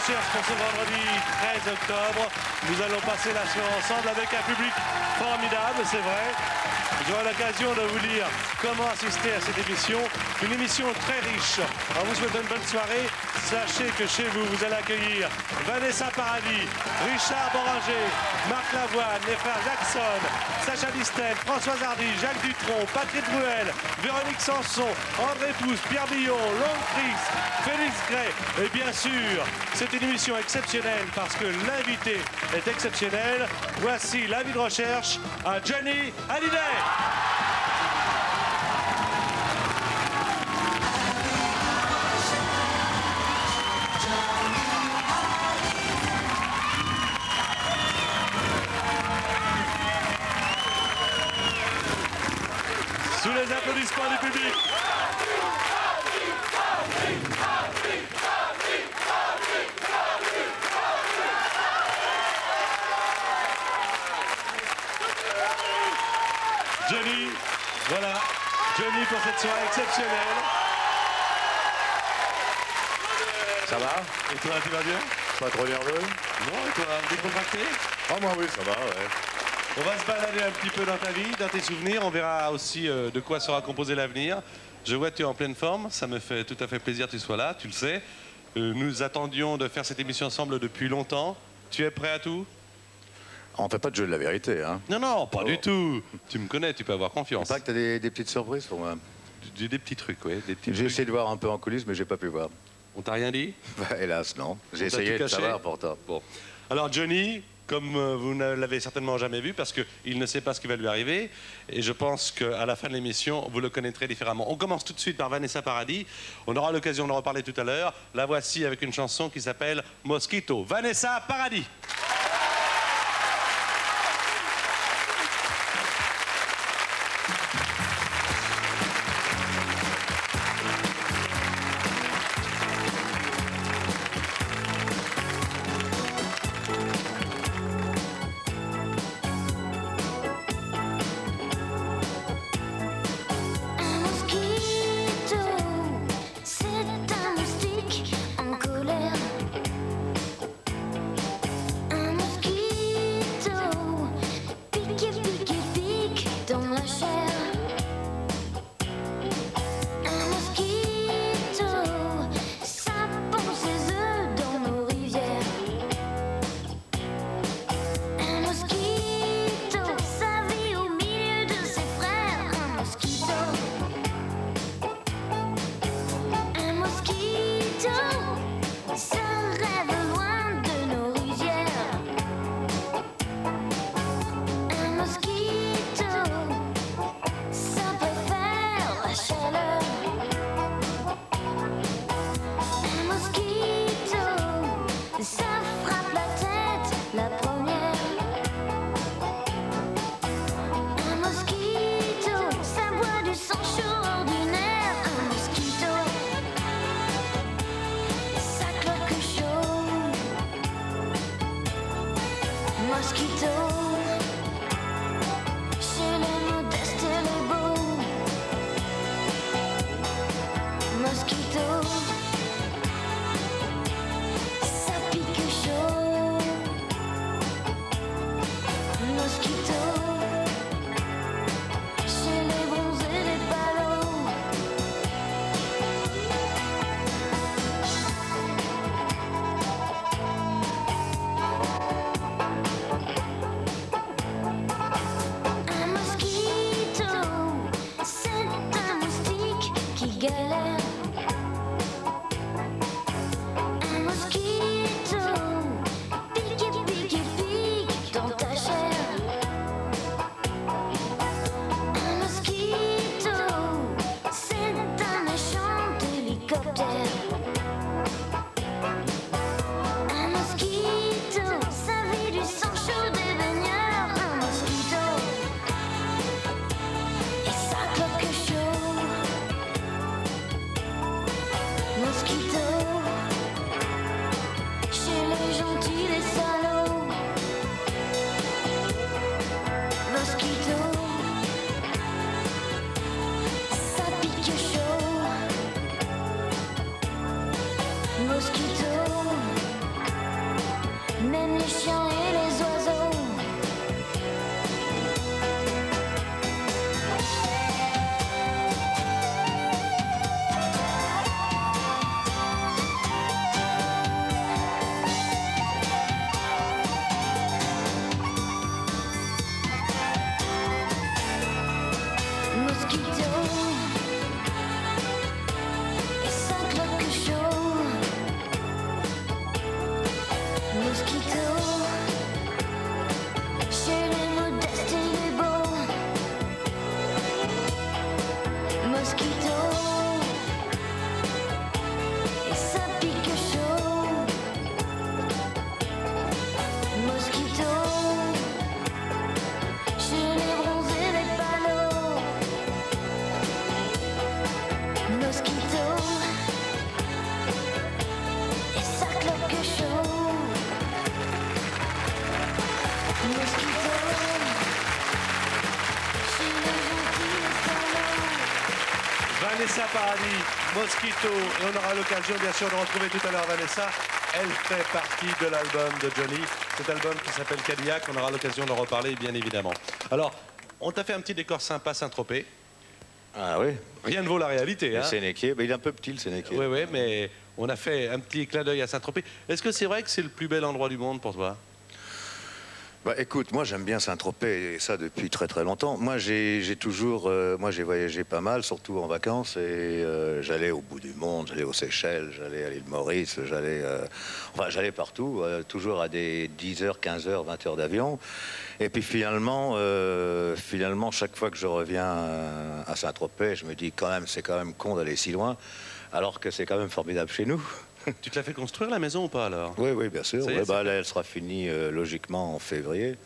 recherche pour ce vendredi 13 octobre. Nous allons passer la soirée ensemble avec un public formidable, c'est vrai. J'aurai l'occasion de vous dire comment assister à cette émission. Une émission très riche. En vous souhaitant une bonne soirée, sachez que chez vous, vous allez accueillir Vanessa Paradis, Richard Boranger, Marc Lavoine, les frères Jackson, Sacha Distel, Françoise Hardy, Jacques Dutronc, Patrick Bruel, Véronique Sanson, André Pousse, Pierre Billon, Long Chris, Félix Gray. Et bien sûr, c'est une émission exceptionnelle parce que l'invité est exceptionnel. Voici l'avis de recherche à Johnny Hallyday. Sous les applaudissements du public. Cette soirée exceptionnelle. Ça va? Et toi, tu vas bien? Pas trop nerveux? Non, et toi, décontracté? Ah moi oui, ça va, ouais. On va se balader un petit peu dans ta vie, dans tes souvenirs. On verra aussi euh, de quoi sera composé l'avenir. Je vois que tu es en pleine forme. Ça me fait tout à fait plaisir que tu sois là, tu le sais. Euh, nous attendions de faire cette émission ensemble depuis longtemps. Tu es prêt à tout? On fait pas de jeu de la vérité, hein. Non, non, pas Oh. du tout. Tu me connais, tu peux avoir confiance. Pas que t'as des, des petites surprises pour moi. Des, des petits trucs, oui. J'ai essayé de voir un peu en coulisses, mais j'ai pas pu voir. On t'a rien dit? Bah, hélas, non. J'ai essayé de savoir pourtant. Bon. Alors Johnny, comme euh, vous ne l'avez certainement jamais vu, parce qu'il ne sait pas ce qui va lui arriver, et je pense qu'à la fin de l'émission, vous le connaîtrez différemment. On commence tout de suite par Vanessa Paradis. On aura l'occasion de reparler tout à l'heure. La voici avec une chanson qui s'appelle Mosquito. Vanessa Paradis. Mosquito, Mosquito, et on aura l'occasion bien sûr de retrouver tout à l'heure Vanessa. Elle fait partie de l'album de Johnny, cet album qui s'appelle Cadillac, on aura l'occasion d'en reparler bien évidemment. Alors, on t'a fait un petit décor sympa Saint-Tropez. Ah oui Rien ne vaut la réalité. Le Hein Sénéquier, mais il est un peu petit le Sénéquier. oui, oui, mais on a fait un petit clin d'œil à Saint-Tropez. Est-ce que c'est vrai que c'est le plus bel endroit du monde pour toi? Bah, écoute, moi j'aime bien Saint-Tropez et ça depuis très très longtemps. Moi j'ai toujours, euh, moi j'ai voyagé pas mal, surtout en vacances et euh, j'allais au bout du monde, j'allais aux Seychelles, j'allais à l'île Maurice, j'allais, euh, j'allais partout, toujours à des 10 heures, 15 heures, 20 heures d'avion. Et puis finalement, finalement chaque fois que je reviens à Saint-Tropez, je me dis quand même c'est quand même con d'aller si loin, alors que c'est quand même formidable chez nous. Tu te l'as fait construire la maison ou pas alors? Oui, oui, bien sûr. Ouais, bah, là, elle sera finie euh, logiquement en février.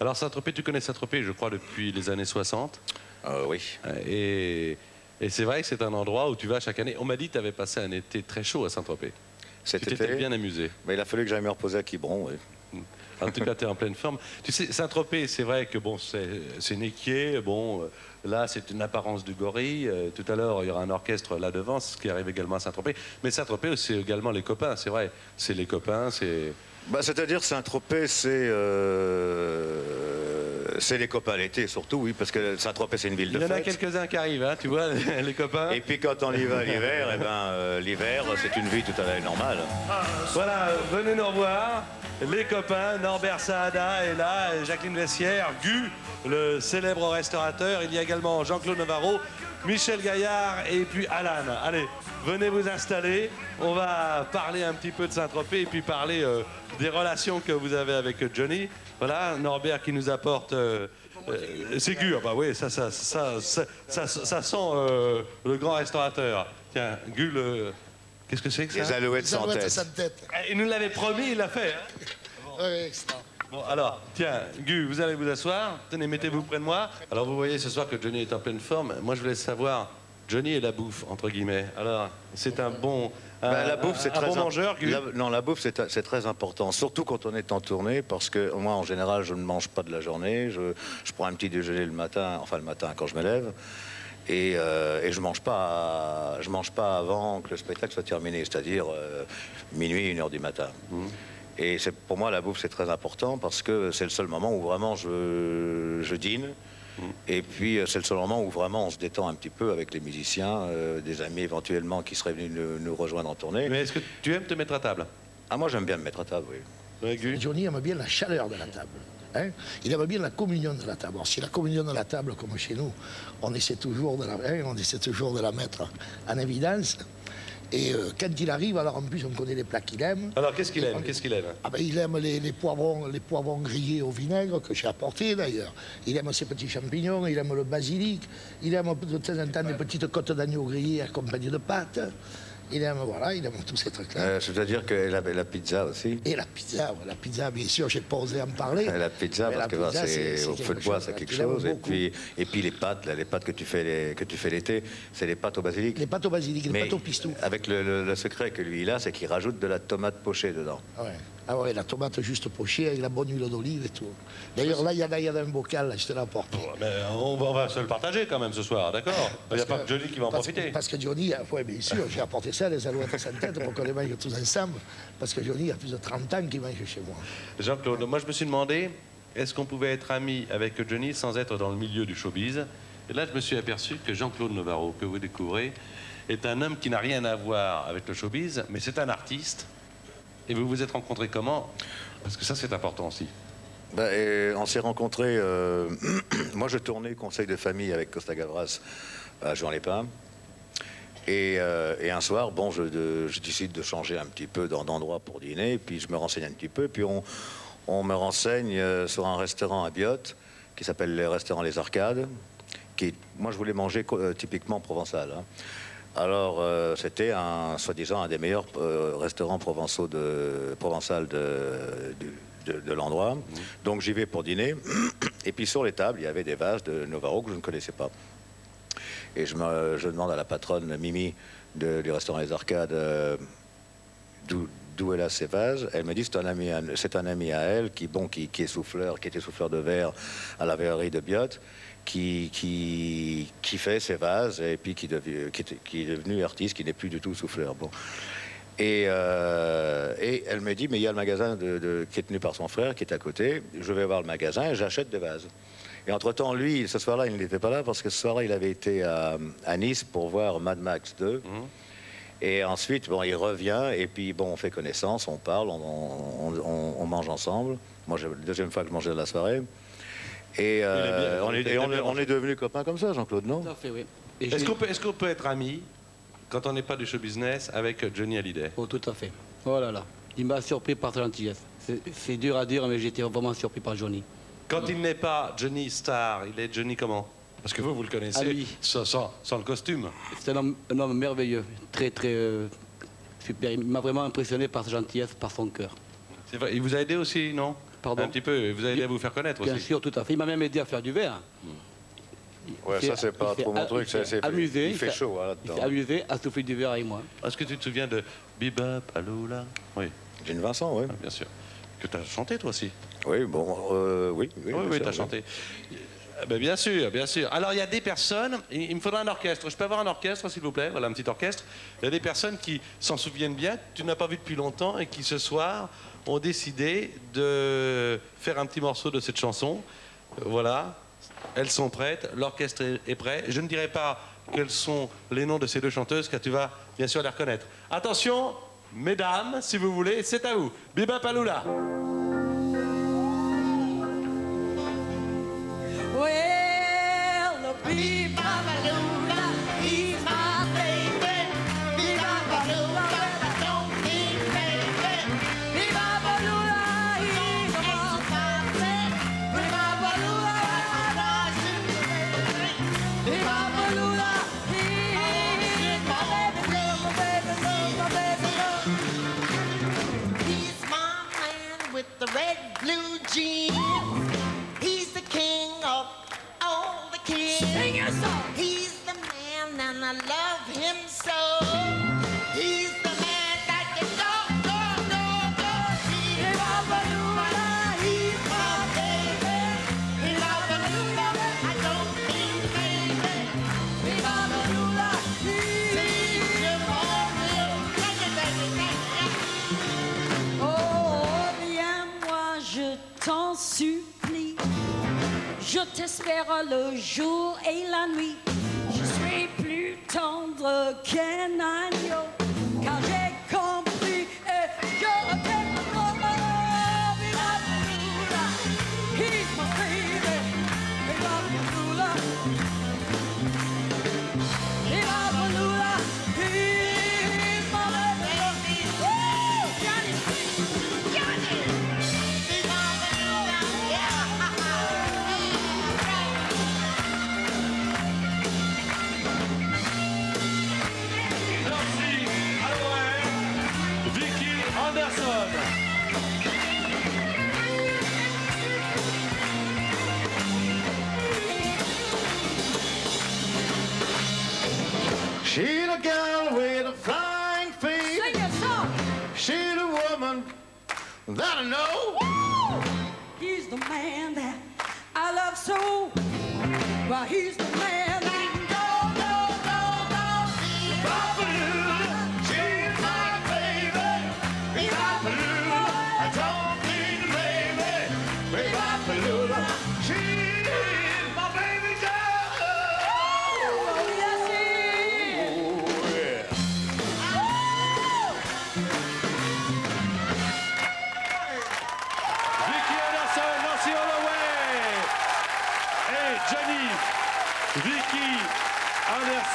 Alors Saint-Tropez, tu connais Saint-Tropez, je crois, depuis les années 60. Euh, oui. Et, et c'est vrai que c'est un endroit où tu vas chaque année. On m'a dit que tu avais passé un été très chaud à Saint-Tropez. Tu Cet t'étais été. bien amusé. Mais il a fallu que j'aille me reposer à Quiberon. oui. En tout cas, tu es en pleine forme. Tu sais, Saint-Tropez, c'est vrai que bon, c'est c'est Néquier. Bon, euh, là, c'est une apparence du gorille. Euh, tout à l'heure, il y aura un orchestre là devant, ce qui arrive également à Saint-Tropez. Mais Saint-Tropez, c'est également les copains, c'est vrai. C'est les copains, c'est. Bah, C'est-à-dire Saint-Tropez, c'est euh, c'est les copains l'été, surtout, oui, parce que Saint-Tropez, c'est une ville Il de y en a fête. quelques-uns qui arrivent, hein, tu vois, les copains. Et puis quand on y va l'hiver, eh ben, euh, l'hiver, c'est une vie tout à fait normale. Voilà, euh, venez nous revoir. Les copains, Norbert Saada est là, Jacqueline Vessière, Gu, le célèbre restaurateur. Il y a également Jean-Claude Navarro, Michel Gaillard et puis Alan. Allez, venez vous installer. On va parler un petit peu de Saint-Tropez et puis parler euh, des relations que vous avez avec Johnny. Voilà, Norbert qui nous apporte. euh, euh, c'est Gu, ah bah oui, ça- ça sent euh, le grand restaurateur. Tiens, Gu, le- qu'est-ce que c'est que ça Les alouettes sans alouettes tête. sans tête. Eh, Il nous l'avait promis, il l'a fait. hein. Oui, extra. Bon, alors, tiens, Gu, vous allez vous asseoir. Tenez, mettez-vous près de moi. Alors, vous voyez ce soir que Johnny est en pleine forme. Moi, je voulais savoir, Johnny et la bouffe, entre guillemets. Alors, c'est un bon. un- Bah, la bouffe, c'est très bon mangeur, Gu. La- non, la bouffe, c'est c'est très important, surtout quand on est en tournée, parce que moi, en général, je ne mange pas de la journée. Je, je prends un petit déjeuner le matin, enfin le matin quand je me lève, et, euh, et je mange pas, je mange pas avant que le spectacle soit terminé, c'est-à-dire euh, minuit, une heure du matin. Et c'est pour moi la bouffe c'est très important parce que c'est le seul moment où vraiment je, je dîne. Et puis euh, c'est le seul moment où vraiment on se détend un petit peu avec les musiciens, euh, des amis éventuellement qui seraient venus nous, nous rejoindre en tournée. Mais est-ce que tu aimes te mettre à table? Ah moi j'aime bien me mettre à table, oui. Johnny aime bien la chaleur de la table. Hein? Il aime bien la communion de la table. Alors, si la communion de la table, comme chez nous, on essaie toujours de la, hein, on essaie toujours de la mettre en évidence. Et euh, quand il arrive, alors en plus, on connaît les plats qu'il aime. Alors, qu'est-ce qu'il aime? Qu'est-ce qu'il aime? Ah ben, il aime les, les poivrons, les poivrons grillés au vinaigre que j'ai apporté d'ailleurs. Il aime ses petits champignons, il aime le basilic, il aime de temps en temps des petites côtes d'agneau grillées accompagnées de pâtes. Il aime, voilà, il aime tous ces trucs-là. Euh, C'est-à-dire que la, la pizza aussi. Et la pizza, ouais, la pizza, bien sûr, j'ai pas osé en parler. La pizza, parce la que bah, c'est au feu de bois, c'est quelque chose. Et puis, et puis les pâtes, là, les pâtes que tu fais, l'été, c'est les pâtes au basilic. Les pâtes au basilic, les Mais pâtes au pistou. avec le, le- le secret que lui il a, c'est qu'il rajoute de la tomate pochée dedans. Ah ouais. Ah ouais, la tomate juste pochée avec la bonne huile d'olive et tout. D'ailleurs, là, il y en a, il y en a un bocal, là, je te l'apporte. Mais on, va, on va se le partager quand même ce soir, d'accord? Il n'y a pas que Johnny qui va en Parce, profiter. parce que Johnny, ah, ouais, bien sûr, j'ai apporté ça, les alouettes sans tête, pour qu'on les mange tous ensemble. Parce que Johnny a plus de 30 ans qu'il mange chez moi. Jean-Claude, moi je me suis demandé, est-ce qu'on pouvait être ami avec Johnny sans être dans le milieu du showbiz? Et là, je me suis aperçu que Jean-Claude Navarro, que vous découvrez, est un homme qui n'a rien à voir avec le showbiz, mais c'est un artiste. Et vous vous êtes rencontrés comment? Parce que ça, c'est important aussi. Et on s'est rencontrés. euh, moi, je tournais conseil de famille avec Costa Gavras à Jean-Lépin. Et, euh, et un soir, bon, je, de- je décide de changer un petit peu d'en- d'endroit pour dîner. Puis je me renseigne un petit peu. Puis on, me renseigne euh, sur un restaurant à Biote qui s'appelle le restaurant Les Arcades. Qui, moi, je voulais manger typiquement provençal. hein. Alors, euh, c'était un, soi-disant, un des meilleurs euh, restaurants provençaux de, provençal de, du- de, de l'endroit. Donc, j'y vais pour dîner. Et puis, sur les tables, il y avait des vases de Novaro que je ne connaissais pas. Et je, me, je demande à la patronne Mimi de- du restaurant Les Arcades euh, d'où d'où elle a ces vases. Elle me dit c'est un ami, c'est un ami à elle qui bon qui, qui est souffleur, qui était souffleur de verre à la verrerie de Biote qui, qui, qui fait ses vases et puis qui, est devenu artiste, qui n'est plus du tout souffleur. Bon. Et, euh, et elle me dit, mais il y a le magasin de- de- qui est tenu par son frère, qui est à côté. Je vais voir le magasin et j'achète des vases. Et entre-temps, lui, ce soir-là, il n'était pas là parce que ce soir-là, il avait été à, à Nice pour voir Mad Max 2. Et ensuite, bon, il revient et puis bon, on fait connaissance, on parle, on, on- on- on mange ensemble. Moi, c'est la deuxième fois que je mangeais de la soirée. Et, euh, on, est, et on est- on est devenus copains comme ça, Jean-Claude, non Tout à fait, oui. Et Est-ce qu'on peut, être ami quand on n'est pas du show business avec Johnny Hallyday? Oh, tout à fait. Oh là là. Il m'a surpris par sa gentillesse. C'est- dur à dire, mais j'étais vraiment surpris par Johnny. Quand il n'est pas Johnny Star, il est Johnny comment? Parce que vous, vous le connaissez Ami. sans, sans- sans le costume. C'est un homme, un homme merveilleux, très très euh, super. Il m'a vraiment impressionné par sa gentillesse, par son cœur. C'est vrai. Il vous a aidé aussi, non? Pardon Un petit peu. Il vous a aidé à vous faire connaître Bien aussi. sûr, tout à fait. Il m'a même aidé à faire du verre. Ouais, ça, c'est pas trop mon truc. il s'est ça, c'est- amusé, Il fait chaud hein, Il là-dedans. s'est amusé à souffler du verre avec moi. Est-ce que tu te souviens de Bebop, Aloula Oui, Gene Vincent, oui. bien sûr. Que tu as chanté toi aussi? Oui, bon, euh, oui. Oui, Oui, bien oui, tu as chanté. Ah ben, bien sûr, bien sûr. Alors, il y a des personnes, il il me faudra un orchestre. Je peux avoir un orchestre, s'il vous plaît? Voilà, un petit orchestre. Il y a des personnes qui s'en souviennent bien, que tu n'as pas vu depuis longtemps, et qui, ce soir, ont décidé de faire un petit morceau de cette chanson. Euh, Voilà, elles sont prêtes, l'orchestre est, prêt. Je ne dirai pas quels sont les noms de ces deux chanteuses, car tu vas bien sûr les reconnaître. Attention, mesdames, si vous voulez, c'est à vous. Biba Paloula. Jeans. He's the king of all the kings. Sing your song. He's the man, and I love him so. Le jour et la nuit. Je suis plus tendre qu'un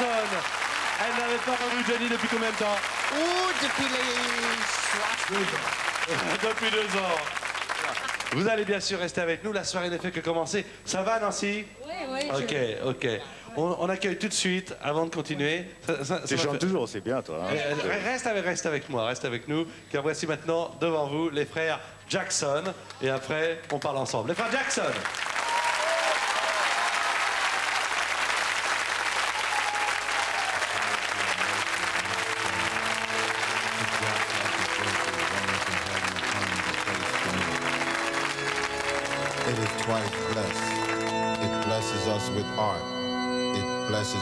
Elle n'avait pas revu Johnny depuis combien de temps depuis les Depuis deux ans. Vous allez bien sûr rester avec nous. La soirée n'est fait que commencer. Ça va, Nancy? Oui, oui. Ok, ok. On, on accueille tout de suite, avant de continuer. Ça- ça- ça Tu chantes toujours aussi bien, toi. hein. Euh, Reste avec, reste avec moi, reste avec nous, car voici maintenant devant vous les frères Jackson. Et après, on parle ensemble. Les frères Jackson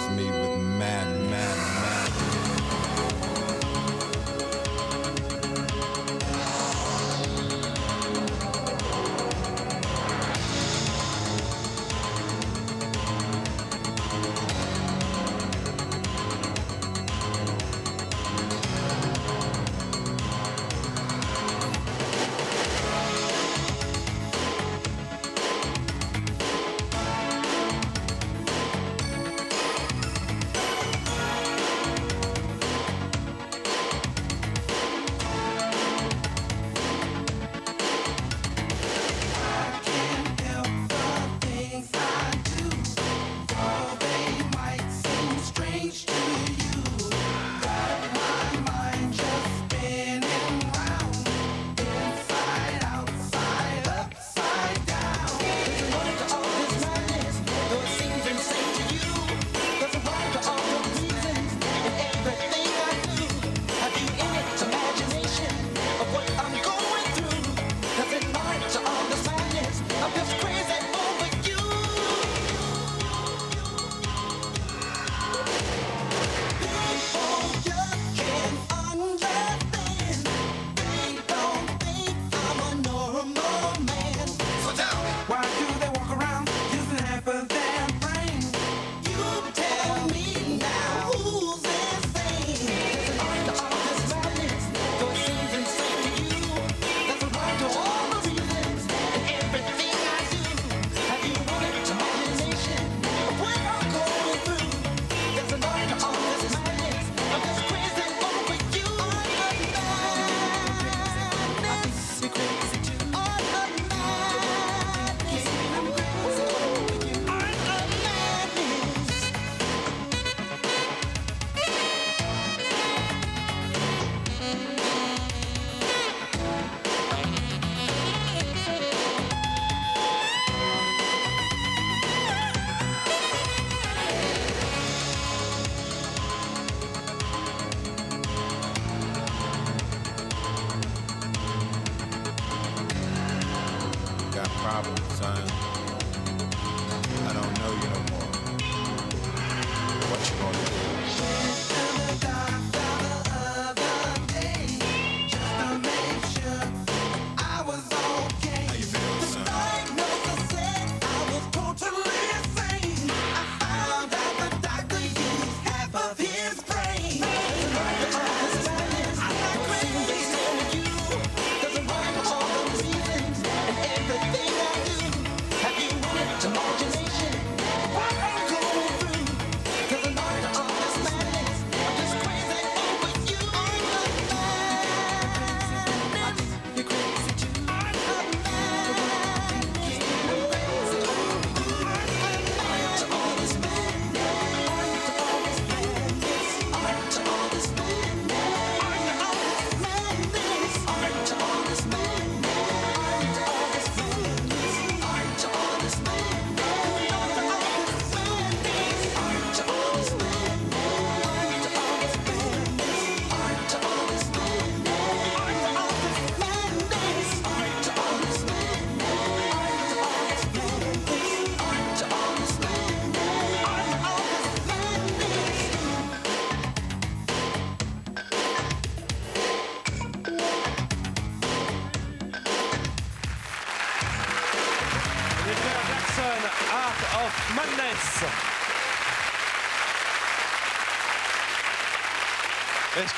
me with mad, mad, mad.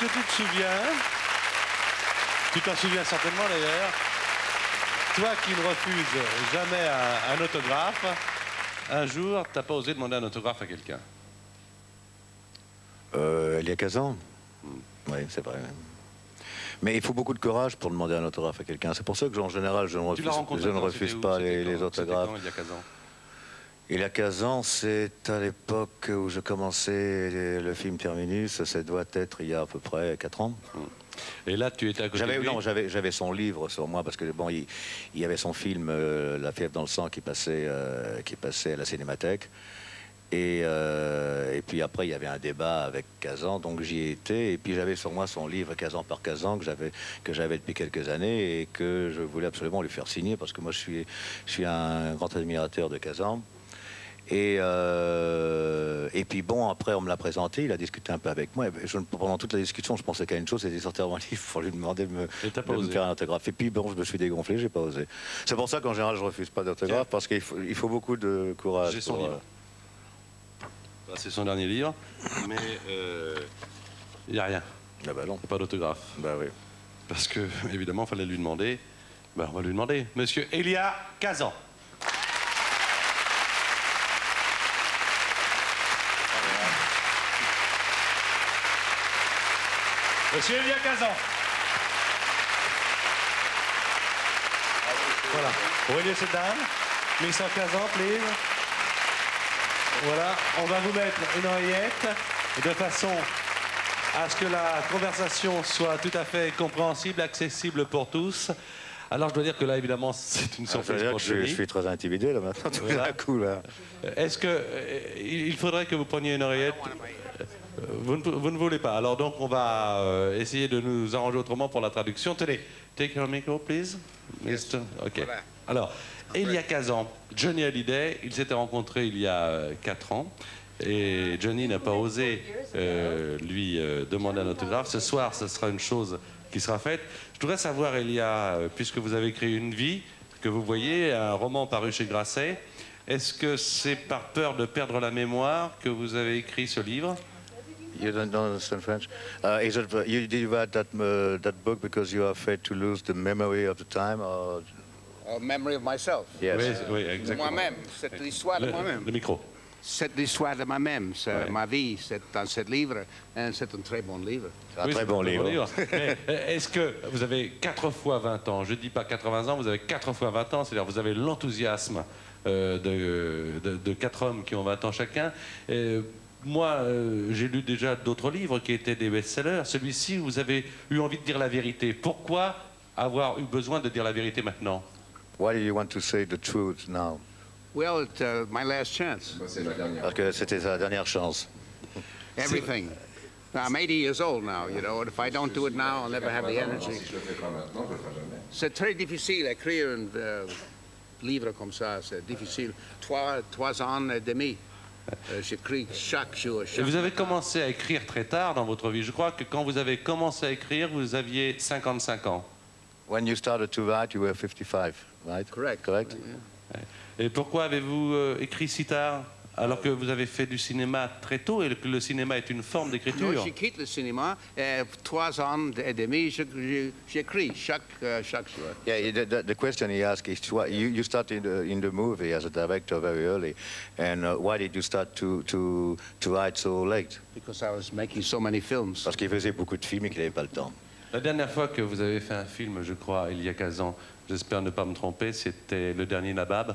Que tu te souviens Tu t'en souviens certainement d'ailleurs. Toi qui ne refuses jamais un, un autographe, un jour, t'as pas osé demander un autographe à quelqu'un. Euh, il y a 15 ans Oui, c'est vrai. Mais il faut beaucoup de courage pour demander un autographe à quelqu'un. C'est pour ça que, en général, je ne refuse, je ne pas les, autographes. quand, il y a 15 ans? Il a 15 ans, c'est à l'époque où je commençais le film Terminus. Ça doit être il y a à peu près 4 ans. Et là, tu étais à côté J'avais de lui non, j'avais j'avais son livre sur moi parce que bon, il, il y avait son film euh, La fièvre dans le sang qui passait euh, qui passait à la Cinémathèque. Et, euh, et puis après, il y avait un débat avec Kazan, donc j'y étais. Et puis j'avais sur moi son livre Kazan par Kazan que j'avais que j'avais depuis quelques années et que je voulais absolument lui faire signer parce que moi je suis je suis un grand admirateur de Kazan. Et, euh, et puis bon, après, on me l'a présenté, il a discuté un peu avec moi. Et je- pendant toute la discussion, je pensais qu'à une chose, c'était de sortir mon livre pour lui demander de me, de faire un autographe. Et puis bon, je me suis dégonflé, j'ai pas osé. C'est pour ça qu'en général, je refuse pas d'autographe, parce qu'il faut, il faut beaucoup de courage. J'ai son pour, livre. Ça, C'est son dernier livre, mais euh, il n'y a rien, euh, Ah bah non, pas d'autographe. bah oui. Parce que, évidemment, il fallait lui demander. Ben, on va lui demander. Monsieur Elia Kazan. Monsieur Elia Kazan. Voilà. Sit down? Mr. Kazan, please. Voilà. On va vous mettre une oreillette de façon à ce que la conversation soit tout à fait compréhensible, accessible pour tous. Alors je dois dire que là, évidemment, c'est une veut surprise pour que je, suis très intimidé là maintenant, tout Voilà. d'un coup là. Est-ce que euh, il faudrait que vous preniez une oreillette vous ne, vous ne voulez pas. Alors donc on va euh, essayer de nous arranger autrement pour la traduction. Tenez, take your micro, please. Mister. Ok. Alors, il y a 15 ans, Johnny Hallyday, ils s'étaient rencontrés il y a 4 ans. Et Johnny n'a pas osé euh, lui euh, demander un autographe. Ce soir, ce sera une chose qui sera faite. Je voudrais savoir, Elia, euh, puisque vous avez écrit Une vie, que vous voyez, un roman paru chez Grasset, est-ce que c'est par peur de perdre la mémoire que vous avez écrit ce livre? You don't, don't understand French? Uh, is it you did you write that uh, that book because you are afraid to lose the memory of the time, or? A memory of myself? yes? Oui, oui, moi-même. C'est l'histoire de moi-même. le micro. C'est l'histoire de moi-même. C'est Ouais. ma vie. C'est dans ce livre. Et c'est un très bon livre. Un Oui, très bon un livre. Mais, euh, Est-ce que vous avez 4 fois 20 ans? Je ne dis pas 80 ans, vous avez 4 fois 20 ans, c'est-à-dire vous avez l'enthousiasme euh, de, de, de quatre hommes qui ont 20 ans chacun. Et moi, euh, j'ai lu déjà d'autres livres qui étaient des best-sellers. Celui-ci, vous avez eu envie de dire la vérité. Pourquoi avoir eu besoin de dire la vérité maintenant Why do you want to say the truth now? Well, it's uh, my last chance. Parce que c'était sa dernière chance. Everything. I'm 80 years old now, you know, and if I don't do it now, I'll never have the energy. C'est très difficile d'écrire un euh, livre comme ça, c'est difficile. Trois, trois ans et demi. Euh, J'écris chaque jour. Et Chaque... vous avez commencé à écrire très tard dans votre vie. Je crois que quand vous avez commencé à écrire, vous aviez 55 ans. When you started to write, you were 55, right? Correct. Correct? Et pourquoi avez-vous euh, écrit si tard? Alors que vous avez fait du cinéma très tôt et que le cinéma est une forme d'écriture je quitte le cinéma. et trois ans et demi, j'écris chaque, euh, chaque jour. Yeah, the, the, the question he asked is why you, you started in the, in the movie as a director very early, and uh, why did you start to, to, to write so late? Because I was making so many films. Parce qu'il faisait beaucoup de films et qu'il n'avait pas le temps. La dernière fois que vous avez fait un film, je crois, il y a 15 ans, j'espère ne pas me tromper, c'était le dernier Nabab.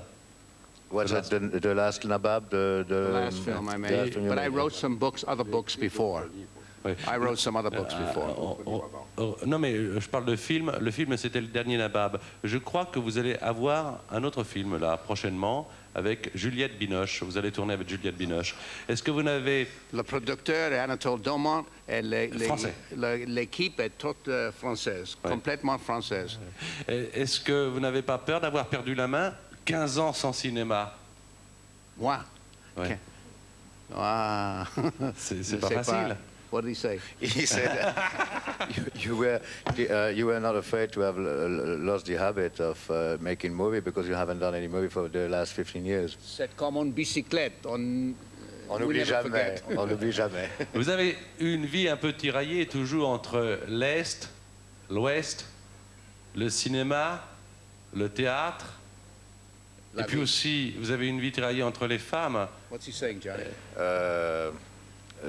Was it the, the last Nabab? The, the, The last film I the made. you But I wrote some books, other books before. I wrote some other books Ah, before. oh, oh, oh, non, mais euh, je parle de film. Le film, c'était le dernier Nabab. Je crois que vous allez avoir un autre film, là, prochainement, avec Juliette Binoche. Vous allez tourner avec Juliette Binoche. Est-ce que vous n'avez... Le producteur est Anatole Domont et l'équipe est toute euh, française, Ouais. complètement française. Est-ce que vous n'avez pas peur d'avoir perdu la main 15 ans sans cinéma Moi? Ouais. Ah. C'est pas facile. What did he say? He said you, you were uh, you were not afraid to have l- l- lost the habit of uh, making movie because you haven't done any movie for the last 15 years. C'est comme une bicyclette. On n'oublie never jamais. forget. On n'oublie jamais. Vous avez eu une vie un peu tiraillée, toujours entre l'Est, l'Ouest, le cinéma, le théâtre. Et puis aussi, vous avez une vie tiraillée entre les femmes. What's he saying, Johnny? Euh,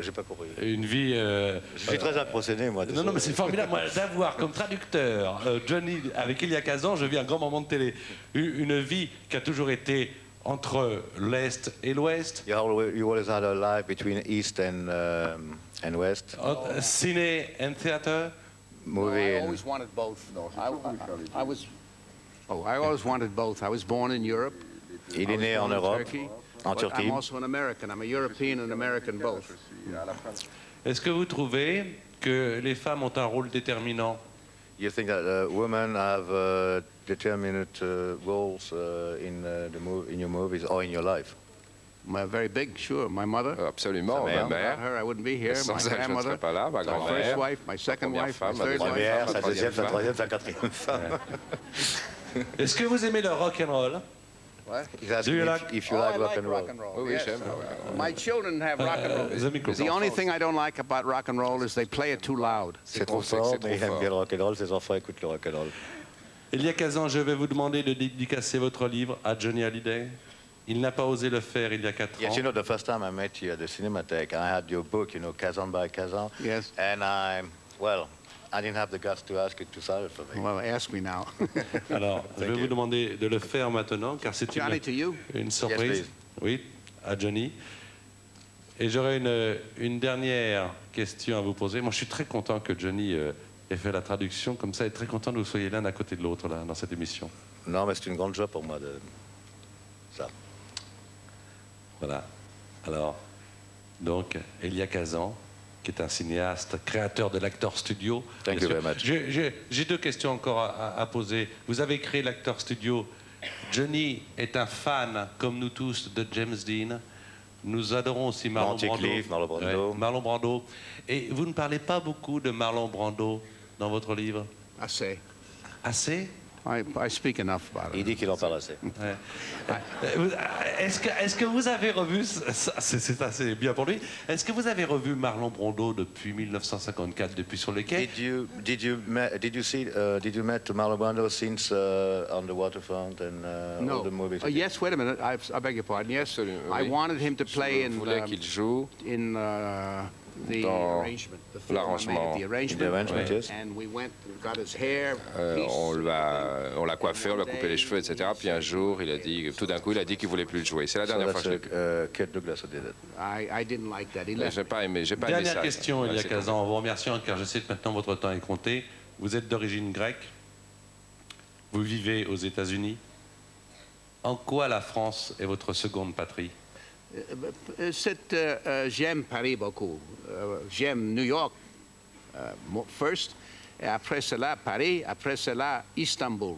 J'ai pas compris. Une vie. euh, Je suis très impressionné, moi. Non, non, mais c'est formidable. Moi, d'avoir comme traducteur euh, Johnny avec Elia Kazan, je vis un grand moment de télé. Une, une vie qui a toujours été entre l'Est et l'Ouest, You always, you always had a life between East and um, and West. entre ciné and theater. No, Movie I and always wanted both. I, I- I. Oh, I always wanted both. I was Europe. Il I est né en born in Europe, Turkey, en but Turquie. I'm also an American. I'm a European and American both. Est-ce que vous trouvez que les femmes ont un rôle déterminant? You think that uh, women have uh, determined uh, roles uh, in uh, the mov- in your movies or in your life? My, very big, sure. My mother? Absolument, ma Without mère. her, I wouldn't be here. Sans my elle, je ne grandmother. serais pas là. Ma my first grand-mère. wife, my second première wife, femme, my third wife. Première, femme, sa ma deuxième, sa troisième troisième, sa quatrième femme. Est-ce que vous aimez le rock and roll? What? He's asking Do you if- like- if you Oh, like rock like and roll. rock and roll. Oui, oui, yes. j'aime. My children have rock and roll. the micro. The only thing I don't like about rock and roll is they play it too loud. C'est trop fort, mais il aime fort. bien le rock and roll. Ses enfants écoutent le rock and roll. Il y a 15 ans, je vais vous demander de dédicacer votre livre à Johnny Hallyday. Il n'a pas osé le faire il y a 4 Yes, ans. you know, the first time I met you at the Cinematheque, I had your book, you know, Kazan by Kazan. Yes. And I, well, I didn't have the guts to ask you to it for me. Well, ask me now. Alors, je vais vous you. demander de le faire maintenant, car c'est une, to you. une surprise. Yes, oui, à Johnny. Et j'aurais une, une dernière question à vous poser. Moi, je suis très content que Johnny euh, ait fait la traduction comme ça, et très content que vous soyez l'un à côté de l'autre là, dans cette émission. Non, mais c'est une grande joie pour moi de ça. Voilà. Alors, donc, Elia Kazan, qui est un cinéaste, créateur de l'Actor Studio. Thank Bien you sûr. very much. J'ai- deux questions encore à, poser. Vous avez créé l'Actor Studio. Johnny est un fan, comme nous tous, de James Dean. Nous adorons aussi Marlon Brando. Clift, Marlon Brando. Ouais, Marlon Brando. Et vous ne parlez pas beaucoup de Marlon Brando dans votre livre? Say. Assez? I, I speak enough about Il it. dit qu'il en parle assez. Ouais. Euh, Est-ce que, est-ce que vous avez revu, c'est assez bien pour lui, est-ce que vous avez revu Marlon Brando depuis 1954, depuis sur les quais Did you did you met, did you see uh, did you met Marlon Brando since uh, on the waterfront and uh, No. all the movies? Uh, yes, wait a minute. I, I beg your pardon. Yes, Absolument, I oui. wanted him to play Je in um, qu'il joue in uh, Dans arrangement. The film I made, l'arrangement. The arrangement. The arrangement, yes. And we went and got his hair. Euh, on l'a on l'a coiffé, on lui a coupé les cheveux, etc. Puis un jour, il a dit, tout d'un coup, il a dit qu'il voulait plus le jouer. C'est la So dernière fois that's que je l'ai uh, uh, left. J'ai pas aimé, j'ai pas aimé Dernière ça. question, il y a C'est 15 ans, en vous remerciant, car je sais que maintenant votre temps est compté. Vous êtes d'origine grecque, vous vivez aux États-Unis. En quoi la France est votre seconde patrie? Euh, C'est, euh, euh, j'aime Paris beaucoup. Euh, j'aime New York euh, first. Et après cela, Paris. Après cela, Istanbul.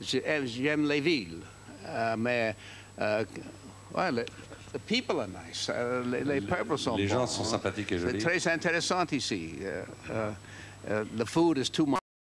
J'ai- J'aime les villes. Euh, mais euh, ouais, le- the people are nice. Euh, les, les peuples sont Les gens sont hein. sympathiques et C'est très intéressant ici. Euh, euh, euh, the food is too much.